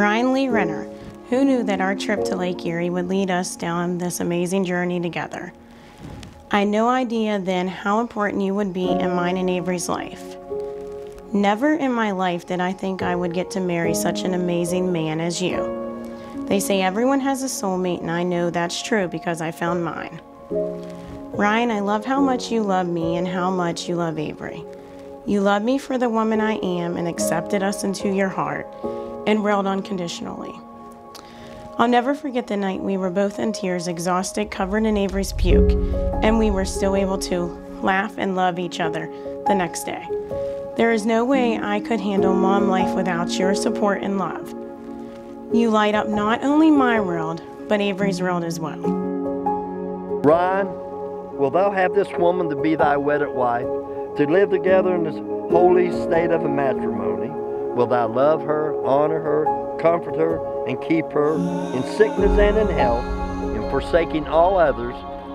Ryan Lee Renner, who knew that our trip to Lake Erie would lead us down this amazing journey together? I had no idea then how important you would be in mine and Avery's life. Never in my life did I think I would get to marry such an amazing man as you. They say everyone has a soulmate, and I know that's true because I found mine. Ryan, I love how much you love me and how much you love Avery. You love me for the woman I am and accepted us into your heart and willed unconditionally. I'll never forget the night we were both in tears, exhausted, covered in Avery's puke, and we were still able to laugh and love each other the next day. There is no way I could handle mom life without your support and love. You light up not only my world, but Avery's world as well. Ryan, wilt thou have this woman to be thy wedded wife, to live together in this holy state of matrimony? Will thou love her, honor her, comfort her, and keep her in sickness and in health, and forsaking all others,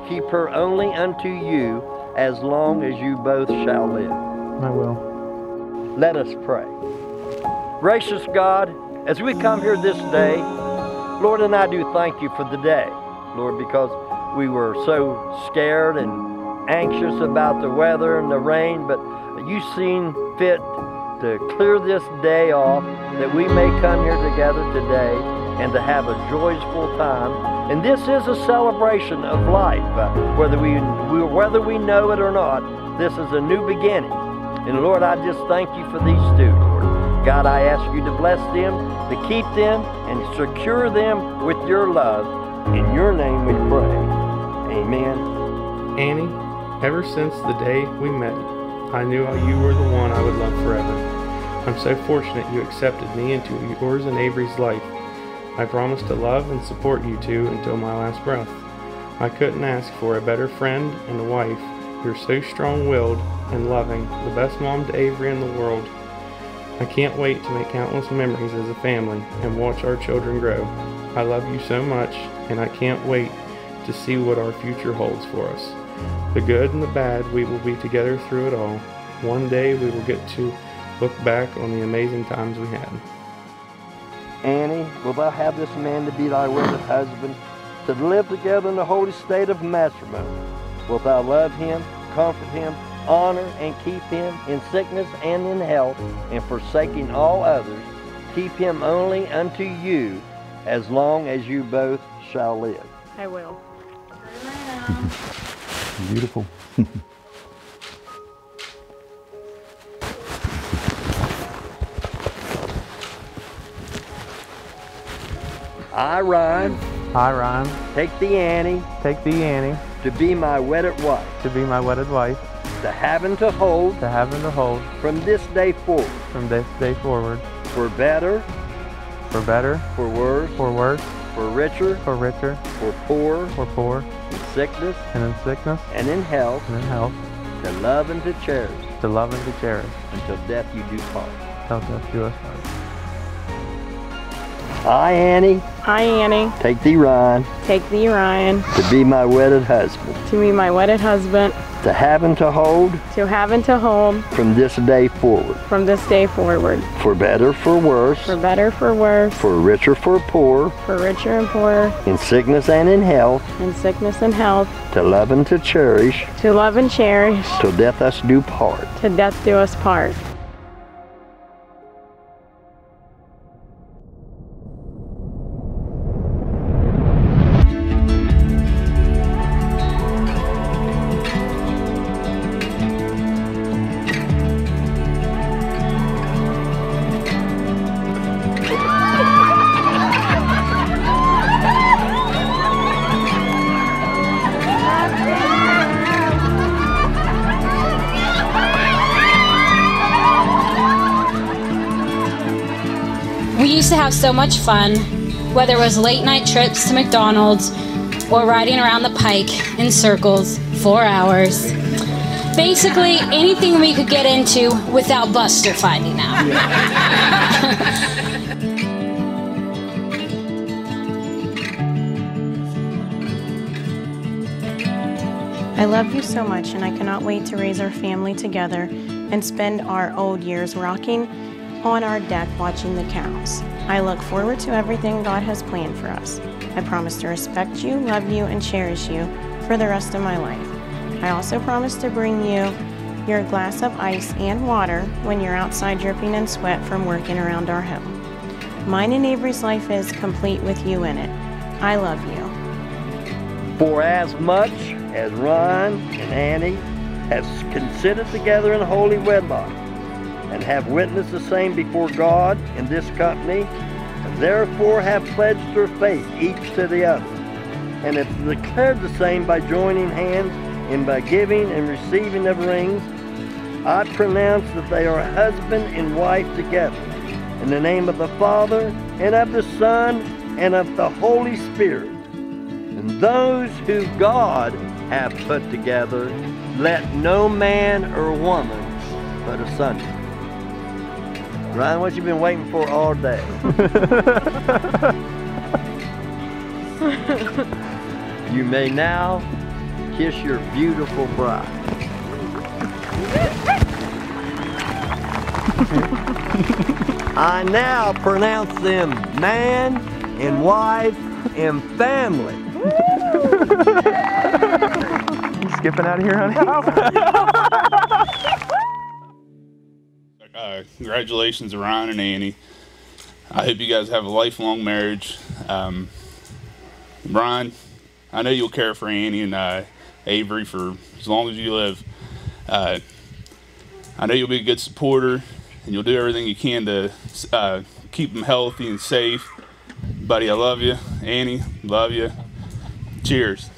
keep her only unto you as long as you both shall live? I will. Let us pray. Gracious God, as we come here this day, Lord, and I do thank you for the day, Lord, because we were so scared and anxious about the weather and the rain, but you seen fit to clear this day off that we may come here together today and to have a joyful time. And this is a celebration of life, uh, whether we, whether we know it or not. This is a new beginning. And Lord, I just thank you for these two. God, I ask you to bless them, to keep them, and secure them with your love. In your name we pray. Amen. Annie, ever since the day we met, I knew you were the one I would love forever. I'm so fortunate you accepted me into yours and Avery's life. I promise to love and support you two until my last breath. I couldn't ask for a better friend and a wife. You're so strong willed and loving, the best mom to Avery in the world. I can't wait to make countless memories as a family and watch our children grow. I love you so much, and I can't wait to see what our future holds for us. The good and the bad, we will be together through it all. One day we will get to look back on the amazing times we had. Annie, wilt thou have this man to be thy wedded husband, to live together in the holy state of matrimony? Wilt thou love him, comfort him, honor and keep him in sickness and in health, and forsaking all others, keep him only unto you as long as you both shall live? I will. Beautiful. I, Ryan, I, Ryan, take the Annie, take the Annie, to be my wedded wife, to be my wedded wife, to have and to hold. To have and to hold. From this day forward, from this day forward, for better, for better, for worse, for worse, for richer, for richer, for poor, for poor, in sickness and in sickness, and in health, and in health, to love and to cherish, to love and to cherish, until death you do part. till death do us part. I, Annie, I, Annie, take thee, Ryan, take thee, Ryan, to be my wedded husband, to be my wedded husband, to have and to hold to have and to hold from this day forward, from this day forward, for better, for worse, for better, for worse, for richer, for poor, for richer and poorer, in sickness and in health, in sickness and health, to love and to cherish, to love and cherish, till death us do part. to death do us part. Used to have so much fun, whether it was late night trips to McDonald's or riding around the pike in circles for hours. Basically, anything we could get into without Buster finding out. I love you so much, and I cannot wait to raise our family together and spend our old years rocking on our deck watching the cows. I look forward to everything God has planned for us. I promise to respect you, love you, and cherish you for the rest of my life. I also promise to bring you your glass of ice and water when you're outside dripping in sweat from working around our home. Mine and Avery's life is complete with you in it. I love you. For as much as Ron and Annie have considered together in holy wedlock, and have witnessed the same before God in this company, and therefore have pledged their faith each to the other, and have declared the same by joining hands and by giving and receiving of rings, I pronounce that they are husband and wife together. In the name of the Father, and of the Son, and of the Holy Spirit. And those who God hath put together, let no man or woman put asunder. Ryan, what you been waiting for all day? you may now kiss your beautiful bride. I now pronounce them man and wife and family. Skipping out of here, honey? Uh, congratulations, Ryan and Annie. I hope you guys have a lifelong marriage. Um, Brian, I know you'll care for Annie and uh, Avery for as long as you live. Uh, I know you'll be a good supporter and you'll do everything you can to uh, keep them healthy and safe. Buddy, I love you. Annie, love you. Cheers.